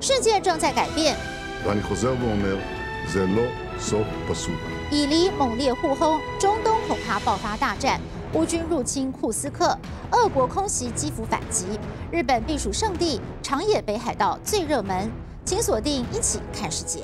世界正在改变。以黎猛烈互轰中东恐怕爆发大战。乌军入侵库斯克俄国空袭基辅反击。日本避暑胜地长野北海道最热门请锁定一起看世界。